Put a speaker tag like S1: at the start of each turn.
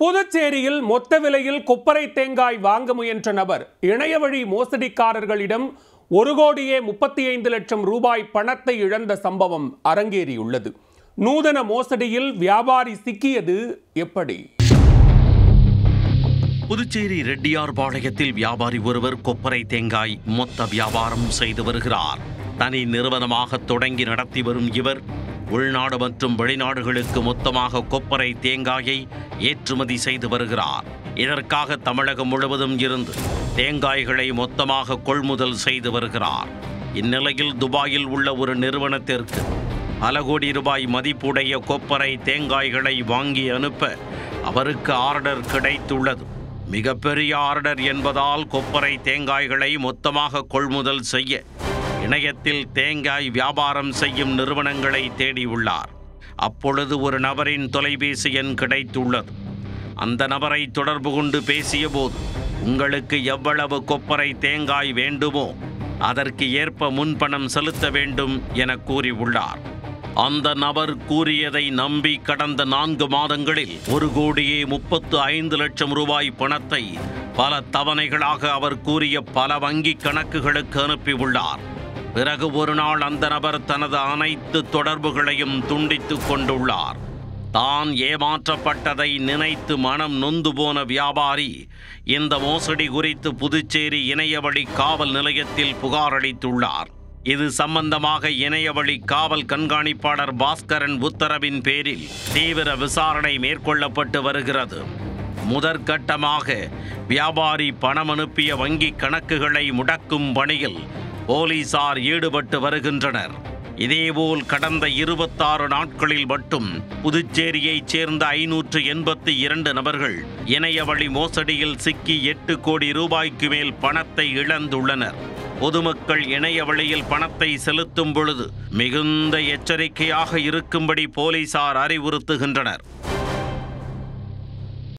S1: புதுச்சேரியில் மொத்த விலையில் கொப்பரை தேங்காய் வாங்க முயன்ற நபர் இணையவழி மோசடிக்காரர்களிடம் ஒரு கோடியே முப்பத்தி ஐந்து லட்சம் ரூபாய் பணத்தை இழந்த சம்பவம் அரங்கேறியுள்ளது. நூதன மோசடியில் வியாபாரி சிக்கியது எப்படி?
S2: புதுச்சேரி ரெட்டியார் பாளையத்தில் வியாபாரி ஒருவர் கொப்பரை தேங்காய் மொத்த வியாபாரம் செய்து வருகிறார். தனி நிறுவனமாக தொடங்கி நடத்தி வரும் இவர் உள்நாடு மற்றும் வெளிநாடுகளுக்கு மொத்தமாக கொப்பரை தேங்காயை ஏற்றுமதி செய்து வருகிறார். இதற்காக தமிழகம் முழுவதும் இருந்து தேங்காய்களை மொத்தமாக கொள்முதல் செய்து வருகிறார். இந்நிலையில் துபாயில் உள்ள ஒரு நிறுவனத்திற்கு பல கோடி ரூபாய் மதிப்புடைய கொப்பரை தேங்காய்களை வாங்கி அனுப்ப அவருக்கு ஆர்டர் கிடைத்துள்ளது. மிகப்பெரிய ஆர்டர் என்பதால் கொப்பரை தேங்காய்களை மொத்தமாக கொள்முதல் செய்ய இணையத்தில் தேங்காய் வியாபாரம் செய்யும் நிறுவனங்களை தேடியுள்ளார் அப்பொழுது ஒரு நபரின் தொலைபேசி எண் கிடைத்துள்ளது. அந்த நபரை தொடர்பு கொண்டு பேசியபோது உங்களுக்கு எவ்வளவு கொப்பரை தேங்காய் வேண்டுமோ அதற்கு ஏற்ப முன்பணம் செலுத்த வேண்டும் என கூறியுள்ளார். அந்த நபர் கூறியதை நம்பி கடந்த நான்கு மாதங்களில் ஒரு கோடியே முப்பத்து ஐந்து லட்சம் ரூபாய் பணத்தை பல தவணைகளாக அவர் கூறிய பல வங்கி கணக்குகளுக்கு அனுப்பியுள்ளார். பிறகு ஒரு நாள் அந்த நபர் தனது அனைத்து தொடர்புகளையும் துண்டித்துக் கொண்டுள்ளார். தான் ஏமாற்றப்பட்டதை நினைத்து மனம் நொந்து போன வியாபாரி இந்த மோசடி குறித்து புதுச்சேரி இணையவழி காவல் நிலையத்தில் புகார் அளித்துள்ளார் இது சம்பந்தமாக இணையவழி காவல் கண்காணிப்பாளர் பாஸ்கரன் உத்தரவின் பேரில் தீவிர விசாரணை மேற்கொள்ளப்பட்டு வருகிறது. முதற்கட்டமாக வியாபாரி பணம் அனுப்பிய வங்கி கணக்குகளை முடக்கும் பணியில் போலீசார் ஈடுபட்டு வருகின்றனர். இதேபோல் கடந்த இருபத்தாறு நாட்களில் மட்டும் புதுச்சேரியைச் சேர்ந்த ஐநூற்று எண்பத்தி இரண்டு நபர்கள் இணையவழி மோசடியில் சிக்கி எட்டு கோடி ரூபாய்க்கு மேல் பணத்தை இழந்துள்ளனர். பொதுமக்கள் இணைய வழியில் பணத்தை செலுத்தும் பொழுது மிகுந்த எச்சரிக்கையாக இருக்கும்படி போலீசார் அறிவுறுத்துகின்றனர்.